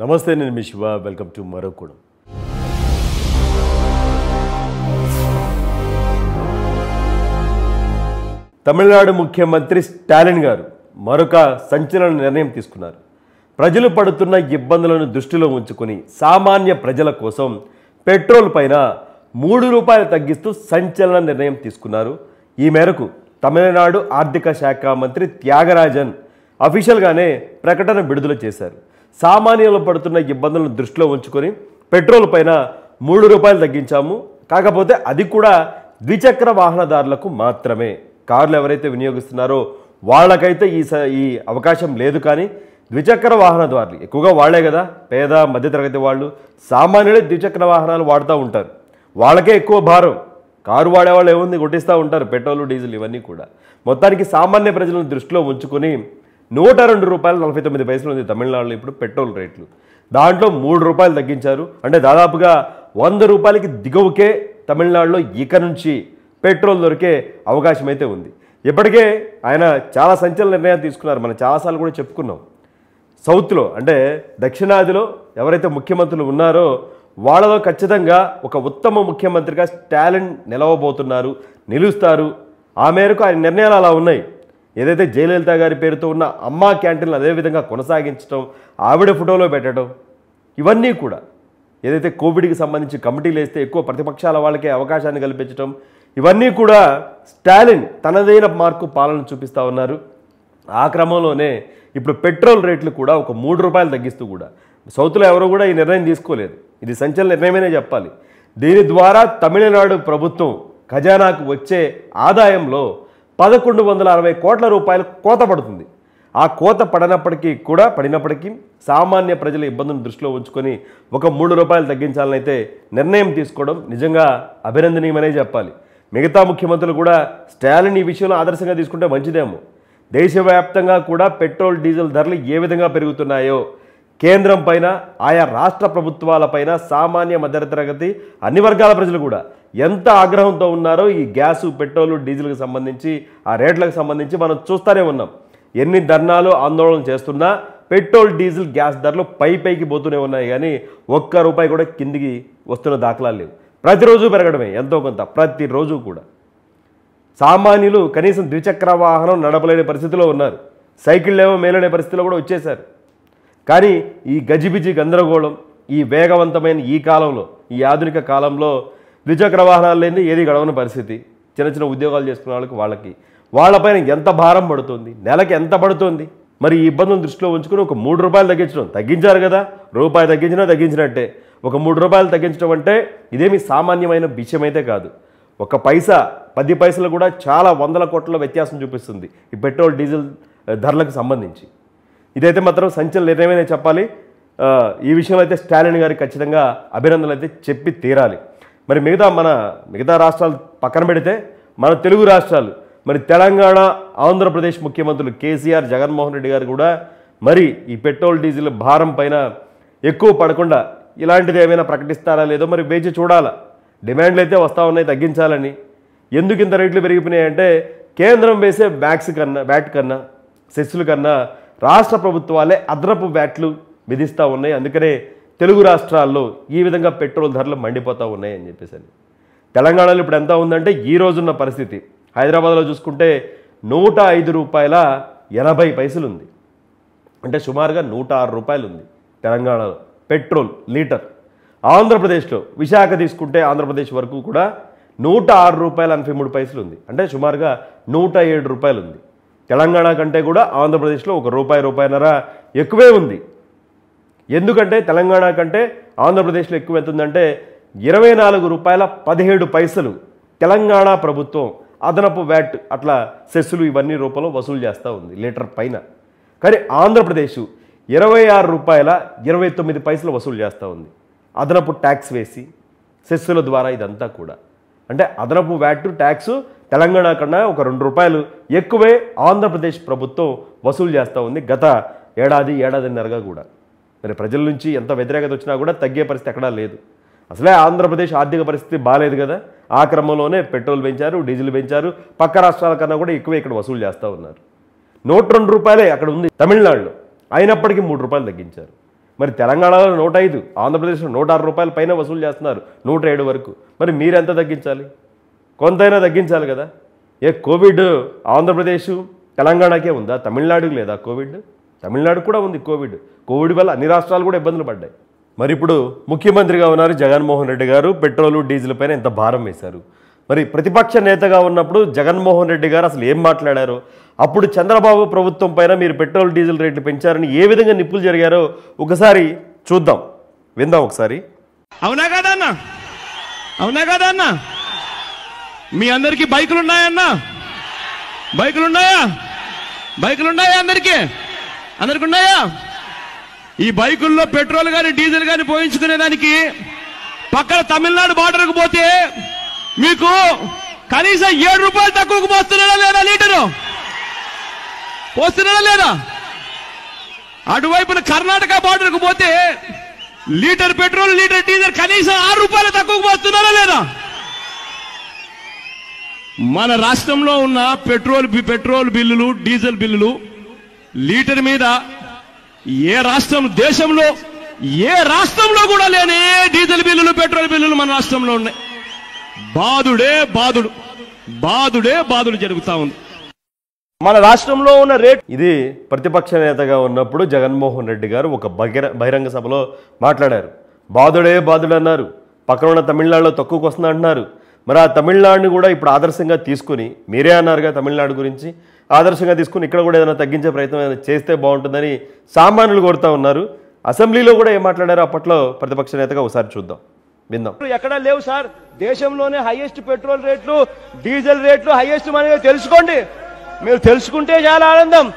నమస్తే నేను మీ Shiva. Welcome to కూడా. తమిళనాడు ముఖ్యమంత్రి స్టాలిన్ గారు మరొక సంచలన నిర్ణయం తీసుకున్నారు. ప్రజలు పడుతున్న ఇబ్బందులను దృష్టిలో ఉంచుకొని సామాన్య ప్రజల కోసం పెట్రోల్ పైన మూడు రూపాయలు తగ్గిస్తూ సంచలన నిర్ణయం తీసుకున్నారు. ఈ మేరకు తమిళనాడు ఆర్థిక శాఖ మంత్రి త్యాగరాజన్ అఫీషియల్గానే ప్రకటన విడుదల చేశారు. సామాన్యులు పడుతున్న ఇబ్బందులను దృష్టిలో ఉంచుకొని పెట్రోల్ పైన మూడు రూపాయలు తగ్గించాము. కాకపోతే అది కూడా ద్విచక్ర వాహనదారులకు మాత్రమే. కార్లు ఎవరైతే వినియోగిస్తున్నారో వాళ్ళకైతే ఈ స- ఈ అవకాశం లేదు కానీ ద్విచక్ర వాహనదారులు ఎక్కువగా వాళ్ళే కదా పేద మధ్యతరగతి వాళ్ళు సామాన్యులే ద్విచక్ర వాహనాలు వాడుతూ ఉంటారు. వాళ్ళకే ఎక్కువ భారం. కారు వాడేవాళ్ళు ఏముంది కొట్టిస్తూ ఉంటారు పెట్రోల్ డీజిల్ ఇవన్నీ కూడా. మొత్తానికి సామాన్య ప్రజలను దృష్టిలో ఉంచుకొని నూట రెండు రూపాయలు నలభై తొమ్మిది పైసలు ఉంది తమిళనాడులో ఇప్పుడు పెట్రోల్ రేట్లు. దాంట్లో మూడు రూపాయలు తగ్గించారు. అంటే దాదాపుగా వంద రూపాయలకి దిగువకే తమిళనాడులో ఇక నుంచి పెట్రోల్ దొరికే అవకాశం అయితే ఉంది. ఇప్పటికే ఆయన చాలా సంచలన నిర్ణయాలు తీసుకున్నారు. మనం చాలాసార్లు కూడా చెప్పుకున్నాం. సౌత్లో అంటే దక్షిణాదిలో ఎవరైతే ముఖ్యమంత్రులు ఉన్నారో వాళ్ళలో ఖచ్చితంగా ఒక ఉత్తమ ముఖ్యమంత్రిగా స్టాలిన్ నిలవబోతున్నారు నిలుస్తారు. ఆ మేరకు ఆయన నిర్ణయాలు అలా ఉన్నాయి. ఏదైతే జయలలిత గారి పేరుతో ఉన్న అమ్మా క్యాంటీన్లు అదేవిధంగా కొనసాగించడం ఆవిడ ఫోటోలో పెట్టడం ఇవన్నీ కూడా ఏదైతే కోవిడ్కి సంబంధించి కమిటీలు వేస్తే ఎక్కువ ప్రతిపక్షాల వాళ్ళకే అవకాశాన్ని కల్పించడం ఇవన్నీ కూడా స్టాలిన్ తనదైన మార్కు పాలన చూపిస్తూ ఉన్నారు. ఆ క్రమంలోనే ఇప్పుడు పెట్రోల్ రేట్లు కూడా ఒక మూడు రూపాయలు తగ్గిస్తూ కూడా సౌత్లో ఎవరు కూడా ఈ నిర్ణయం తీసుకోలేదు. ఇది సంచలన నిర్ణయమేనే చెప్పాలి. దీని ద్వారా తమిళనాడు ప్రభుత్వం ఖజానాకు వచ్చే ఆదాయంలో పదకొండు వందల అరవై కోట్ల రూపాయలు కోత పడుతుంది. ఆ కోత పడనప్పటికీ కూడా పడినప్పటికీ సామాన్య ప్రజల ఇబ్బందులను దృష్టిలో ఉంచుకొని ఒక మూడు రూపాయలు తగ్గించాలని అయితే నిర్ణయం తీసుకోవడం నిజంగా అభినందనీయమనే చెప్పాలి. మిగతా ముఖ్యమంత్రులు కూడా స్టాలిన్ ఈ విషయంలో ఆదర్శంగా తీసుకుంటే మంచిదేమో. దేశవ్యాప్తంగా కూడా పెట్రోల్ డీజిల్ ధరలు ఏ విధంగా పెరుగుతున్నాయో కేంద్రం పైన ఆయా రాష్ట్ర ప్రభుత్వాలపైన సామాన్య మధ్యతరగతి అన్ని వర్గాల ప్రజలు కూడా ఎంత ఆగ్రహంతో ఉన్నారో ఈ గ్యాసు పెట్రోల్ డీజిల్కి సంబంధించి ఆ రేట్లకు సంబంధించి మనం చూస్తూనే ఉన్నాం. ఎన్ని ధర్నాలు ఆందోళన చేస్తున్నా పెట్రోల్ డీజిల్ గ్యాస్ ధరలు పై పైకి పోతూనే ఉన్నాయి కానీ ఒక్క రూపాయి కూడా కిందికి వస్తున్న దాఖలాలు లేవు. ప్రతిరోజు పెరగడమే ఎంతో కొంత ప్రతిరోజు కూడా. సామాన్యులు కనీసం ద్విచక్ర వాహనం నడపలేని పరిస్థితిలో ఉన్నారు. సైకిళ్ళు ఏమో మేలనే పరిస్థితిలో కూడా వచ్చేశారు. కానీ ఈ గజిబిజి గందరగోళం ఈ వేగవంతమైన ఈ కాలంలో ఈ ఆధునిక కాలంలో ద్విచక్ర వాహనాలు లేని ఏది గడవని పరిస్థితి. చిన్న చిన్న ఉద్యోగాలు చేసుకున్న వాళ్ళకి వాళ్ళకి. వాళ్ళపైన ఎంత భారం పడుతుంది? నెలకి ఎంత పడుతుంది? మరి ఈ ఇబ్బందులను దృష్టిలో ఉంచుకుని ఒక మూడు రూపాయలు తగ్గించడం. తగ్గించారు కదా? రూపాయి తగ్గించినా తగ్గించినట్టే. ఒక మూడు రూపాయలు తగ్గించడం అంటే ఇదేమి సామాన్యమైన విషయమైతే కాదు. ఒక పైసా పది పైసలు కూడా చాలా వందల కోట్ల వ్యత్యాసం చూపిస్తుంది. ఈ పెట్రోల్ డీజిల్ ధరలకు సంబంధించి. ఇదైతే మాత్రం సంచలన నిర్ణయమనే చెప్పాలి. ఈ విషయంలో అయితే స్టాలిన్ గారికి ఖచ్చితంగా అభినందనలు అయితే చెప్పి తీరాలి. మరి మిగతా మన మిగతా రాష్ట్రాలు పక్కన పెడితే మన తెలుగు రాష్ట్రాలు మరి తెలంగాణ ఆంధ్రప్రదేశ్ ముఖ్యమంత్రులు కేసీఆర్ జగన్మోహన్ రెడ్డి గారు కూడా మరి ఈ పెట్రోల్ డీజిల్ భారం పైన ఎక్కువ పడకుండా ఇలాంటిది ఏమైనా ప్రకటిస్తారా లేదో మరి వేచి చూడాలా. డిమాండ్లు అయితే వస్తూ ఉన్నాయి తగ్గించాలని. ఎందుకు ఇంత రేట్లు పెరిగిపోయినాయంటే కేంద్రం వేసే వ్యాక్స్ కన్నా బ్యాట్ కన్నా సెస్సులు కన్నా రాష్ట్ర ప్రభుత్వాలే అదనపు బ్యాట్లు విధిస్తూ ఉన్నాయి. అందుకనే తెలుగు రాష్ట్రాల్లో ఈ విధంగా పెట్రోల్ ధరలు మండిపోతూ ఉన్నాయని చెప్పేసి తెలంగాణలో ఇప్పుడు ఎంత ఉందంటే ఈ రోజున్న పరిస్థితి. హైదరాబాద్లో చూసుకుంటే నూట ఐదు రూపాయల ఎనభై పైసలు ఉంది అంటే సుమారుగా నూట ఆరు రూపాయలు ఉంది తెలంగాణలో పెట్రోల్ లీటర్. ఆంధ్రప్రదేశ్లో విశాఖ తీసుకుంటే ఆంధ్రప్రదేశ్ వరకు కూడా నూట ఆరు రూపాయల ఎనభై మూడు పైసలు ఉంది అంటే సుమారుగా నూట ఏడు రూపాయలు ఉంది తెలంగాణ కంటే కూడా ఆంధ్రప్రదేశ్లో ఒక రూపాయి రూపాయన్నర ఎక్కువే ఉంది. ఎందుకంటే తెలంగాణ కంటే ఆంధ్రప్రదేశ్లో ఎక్కువ ఎంత ఇరవై నాలుగు రూపాయల పదిహేడు పైసలు తెలంగాణ ప్రభుత్వం అదనపు వ్యాట్ అట్లా సెస్సులు ఇవన్నీ రూపంలో వసూలు చేస్తూ ఉంది లీటర్ పైన. కానీ ఆంధ్రప్రదేశ్ ఇరవై ఆరు రూపాయల ఇరవై తొమ్మిది పైసలు వసూలు చేస్తూ ఉంది. అదనపు ట్యాక్స్ వేసి సెస్సుల ద్వారా ఇదంతా కూడా. అంటే అదనపు వ్యాట్ ట్యాక్స్ తెలంగాణ కన్నా ఒక రెండు రూపాయలు ఎక్కువే ఆంధ్రప్రదేశ్ ప్రభుత్వం వసూలు చేస్తూ ఉంది గత ఏడాది ఏడాదిన్నరగా కూడా. మరి ప్రజల నుంచి ఎంత వ్యతిరేకత వచ్చినా కూడా తగ్గే పరిస్థితి ఎక్కడా లేదు. అసలే ఆంధ్రప్రదేశ్ ఆర్థిక పరిస్థితి బాగాలేదు కదా. ఆ క్రమంలోనే పెట్రోల్ పెంచారు డీజిల్ పెంచారు పక్క రాష్ట్రాల కన్నా కూడా ఎక్కువ ఇక్కడ వసూలు చేస్తూ ఉన్నారు. నూట రెండు రూపాయలే అక్కడ ఉంది తమిళనాడులో. అయినప్పటికీ మూడు రూపాయలు తగ్గించారు. మరి తెలంగాణలో నూట ఐదు ఆంధ్రప్రదేశ్లో నూట ఆరు రూపాయల పైన వసూలు చేస్తున్నారు నూట ఏడు వరకు. మరి మీరెంత తగ్గించాలి? కొంతైనా తగ్గించాలి కదా. ఏ కోవిడ్ ఆంధ్రప్రదేశ్ తెలంగాణకే ఉందా? తమిళనాడుకు లేదా కోవిడ్? తమిళనాడు కూడా ఉంది కోవిడ్. కోవిడ్ వల్ల అన్ని రాష్ట్రాలు కూడా ఇబ్బందులు పడ్డాయి. మరి ఇప్పుడు ముఖ్యమంత్రిగా ఉన్నారు జగన్మోహన్ రెడ్డి గారు. పెట్రోలు డీజిల్ పైన ఎంత భారం వేశారు. మరి ప్రతిపక్ష నేతగా ఉన్నప్పుడు జగన్మోహన్ రెడ్డి గారు అసలు ఏం మాట్లాడారు? అప్పుడు చంద్రబాబు ప్రభుత్వం పైన మీరు పెట్రోల్ డీజిల్ రేట్లు పెంచారని ఏ విధంగా నిప్పులు జరిగారో ఒకసారి చూద్దాం. విందాం ఒకసారి. అవునా కదా అన్న? అవునా కదా అన్న? మీ అందరికీ బైకులు ఉన్నాయన్నా బైకులు ఉన్నాయా బైకులు ఉన్నాయా అందరికీ? అందరికి ఉన్నాయా? ఈ బైకుల్లో పెట్రోల్ కానీ డీజిల్ కానీ పోయించుకునే దానికి పక్కన తమిళనాడు బార్డర్కు పోతే మీకు కనీసం ఏడు రూపాయలు తక్కువకు పోస్తున్నాడా లేదా లీటరు? పోస్తున్నాడా లేదా? అటువైపున కర్ణాటక బార్డర్కు పోతే లీటర్ పెట్రోల్ లీటర్ డీజిల్ కనీసం ఆరు రూపాయలు తక్కువకు పోస్తున్నారా లేదా? మన రాష్ట్రంలో ఉన్న పెట్రోల్ పెట్రోల్ బిల్లులు డీజిల్ బిల్లులు లీటర్ మీద ఏ రాష్ట్రం దేశంలో ఏ రాష్ట్రంలో కూడా లేని డీజిల్ బిల్లులు పెట్రోల్ బిల్లులు మన రాష్ట్రంలో ఉన్నాయి. బాధుడే బాధుడు బాధుడే బాధుడు జరుగుతా ఉంది. మన రాష్ట్రంలో ఉన్న రేట్ ఇది ప్రతిపక్ష నేతగా ఉన్నప్పుడు జగన్మోహన్ రెడ్డి గారు ఒక బహిర బహిరంగ సభలో మాట్లాడారు. బాధుడే బాధుడు అన్నారు. పక్కన ఉన్న తమిళనాడులో తక్కువకు వస్తుంది అంటున్నారు మరి ఆ తమిళనాడుని కూడా ఇప్పుడు ఆదర్శంగా తీసుకుని మీరే అన్నారుగా తమిళనాడు గురించి ఆదర్శంగా తీసుకుని ఇక్కడ కూడా ఏదైనా తగ్గించే ప్రయత్నం ఏదైనా చేస్తే బాగుంటుందని సామాన్యులు కోరుతా ఉన్నారు. అసెంబ్లీలో కూడా ఏం మాట్లాడారో అప్పట్లో ప్రతిపక్ష నేతగా ఒకసారి చూద్దాం. విందాం. ఎక్కడా లేవు సార్. దేశంలోనే హైయెస్ట్ పెట్రోల్ రేట్లు డీజిల్ రేట్లు హైయెస్ట్ మనకి తెలుసుకోండి. మీరు తెలుసుకుంటే చాలా ఆనందం.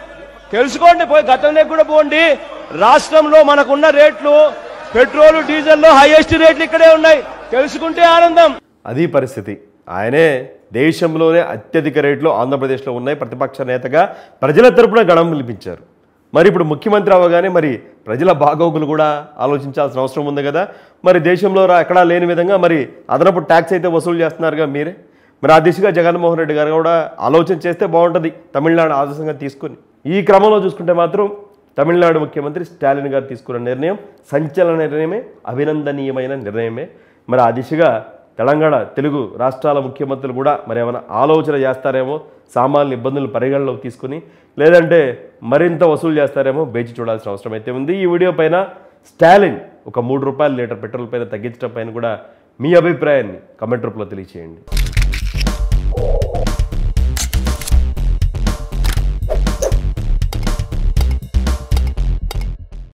తెలుసుకోండి పోయి గతంలోకి కూడా పోండి. రాష్ట్రంలో మనకున్న రేట్లు పెట్రోల్ డీజిల్లో హైయెస్ట్ రేట్లు ఇక్కడే ఉన్నాయి. తెలుసుకుంటే ఆనందం. అది పరిస్థితి. ఆయనే దేశంలోనే అత్యధిక రేట్లు ఆంధ్రప్రదేశ్లో ఉన్నాయి. ప్రతిపక్ష నేతగా ప్రజల తరపున గణం పిలిపించారు మరి ఇప్పుడు ముఖ్యమంత్రి అవ్వగానే మరి ప్రజల బాగోగులు కూడా ఆలోచించాల్సిన అవసరం ఉంది కదా. మరి దేశంలో రా- ఎక్కడా లేని విధంగా మరి అదనపు ట్యాక్స్ అయితే వసూలు చేస్తున్నారుగా మీరే. మరి ఆ దిశగా జగన్మోహన్ రెడ్డి గారు కూడా ఆలోచన చేస్తే బాగుంటుంది తమిళనాడు ఆదర్శంగా తీసుకొని. ఈ క్రమంలో చూసుకుంటే మాత్రం తమిళనాడు ముఖ్యమంత్రి స్టాలిన్ గారు తీసుకున్న నిర్ణయం సంచలన నిర్ణయమే అభినందనీయమైన నిర్ణయమే. మరి ఆ దిశగా తెలంగాణ తెలుగు రాష్ట్రాల ముఖ్యమంత్రులు కూడా మరి ఏమైనా ఆలోచన చేస్తారేమో సామాన్య ఇబ్బందులు పరిగణలోకి తీసుకుని లేదంటే మరింత వసూలు చేస్తారేమో వేచి చూడాల్సిన అవసరం అయితే ఉంది. ఈ వీడియో పైన స్టాలిన్ ఒక మూడు రూపాయల లీటర్ పెట్రోల్ పైన తగ్గించడం పైన కూడా మీ అభిప్రాయాన్ని కమెంట్ రూపంలో తెలియచేయండి.